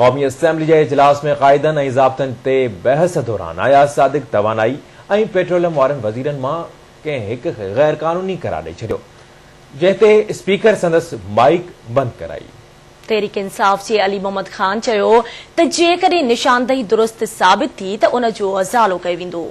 قومی اسمبلی جے اجلاس میں قائدن ای ضابطن تے بحث دوران آیا صادق توانائی ائی پیٹرولیم وارن وزیرن ما کے ایک غیر قانونی کرا دے چھڈو جہتے سپیکر سندس مائک بند کرائی تحریک انصاف جے علی محمد خان چھو تے جے نشاندہی درست ثابت تھی تے ان جو ازالو کہ ویندو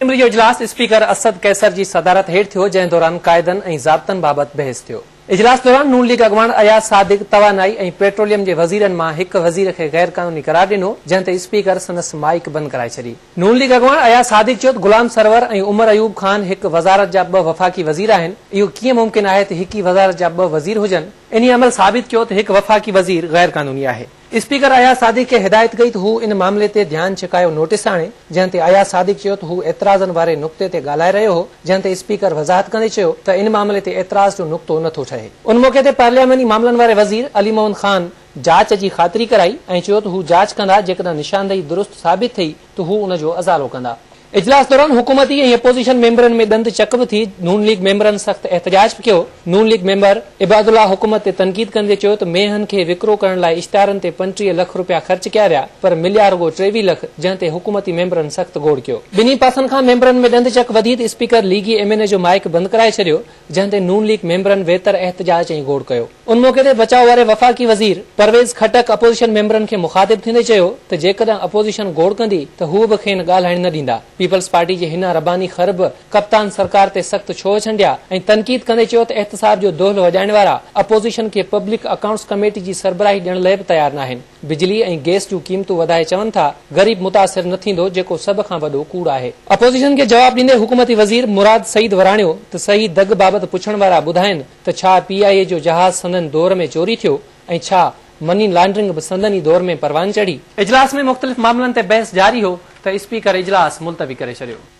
اسمبلی جو اجلاس سپیکر اسد قیصر جی صدارت ہیٹ تھیو جے دوران قائدن ای ضابطن بابت بحث تھیو اجلاس दौरान नून लीग अॻवान अयाज़ सादिक तवानाई ऐं पेट्रोलियम जे वज़ीरनि मां हिकु वज़ीर खे गैरकानूनी करार ॾिनो जंहिं ते स्पीकर संदसि माइक बंद कराए छॾी नून लीग अॻवान अयाज़ सादिक चयो गुलाम सरवर ऐं उमर अयूब ख़ान हिकु वज़ारत जा ब॒ वफ़ाक़ी वज़ीर आहिनि इहो कीअं मुमकिन आहे त वज़ारत जा वज़ीर हुजनि इन अमल साबित कयो वफ़ाक़ी वज़ीर गैरकानूनी स्पीकर आया सादिक खे हिदायत कई त हू इन मामले ते ध्यानु छिकायो नोटिस आणे जंहिं ते आयाज़ सादिक चयो त हू एतिराज़न वारे नुक़्ते ते ॻाल्हाए रहियो हो जंहिं ते स्पीकर वज़ाहत कंदे चयो त इन मामले ते एतिराज़ जो नुक़तो नथो ठहे उन मौक़े ते पार्लियामेंटी मामलनि वारे वज़ीर अली मोहन खान जांच जी ख़ातिरी कराई ऐं चयो त हू जांच कंदा जेकॾहिं निशानदेही दुरुस्त साबित थी त हू हुन जो अज़ालो कंदा اجلاس دوران حکومتی اپوزیشن अपोज़ीशन میں में दंद تھی نون थी नून लीग احتجاج सख़्तु نون لیگ कयो नून लीग حکومت इबादुलाह हुकूमत ते तनक़ीद कंदे चयो त मेहनि खे विकिरो करण लाइ इश्तारनि ते पंजटीह लख रुपया ख़र्च پر पर मिलिया रुॻो टेवीह लख जंहिं ते हुकूमती سخت सख़्त गोड़ कयो پاسن पासनि ممبرن मेंबर में दंद चक वधीक स्पीकर लीगी एम एन ए जो माइक बंद कराए छडि॒यो जंहिं نون नून लीग मेंबरनि احتجاج ऐतजाज ऐं गोड़ ان उन मौक़े ते बचाउ वारे वफ़ाक़ी वज़ीर परवेज़ खटक अपोज़ीशन मेंबरनि खे मुखातिब थी चयो त जेकॾहिं अपोज़ीशन गोड़ कंदी हू बि खे ॻाल्हि न पीपल्स पार्टी जे हिन रबानी ख़रब कप्तान सरकार ते सख़्त छो छंडिया ऐं तनक़ीद कंदे चयो त एहतसाब जो दोहल वॼाइण वारा अपोज़ीशन खे पब्लिक अकाउंट्स कमेटी जी सरबराही ॾियण लाइ बि तयारु न आहिनि बिजली ऐं गैस जूं वधाए चवनि था ग़रीब मुतासिर न थींदो जेको सभ खां वॾो कूड़ आहे अपोज़ीशन खे जवाब ॾींदे हुकूमती वज़ीर मुराद सईद वराणियो त सही दग बाबति पुछण वारा ॿुधाइनि त छा पीआईए जो जहाज़ सदन दौर में चोरी थियो ऐं छा मनी लांड्रिंग सदन ई परवान चढ़ी इजलास में मुख़्तलिफ़ मामलनि ते बहस जारी हो त स्पीकर इजलास मुलतवी करे छॾियो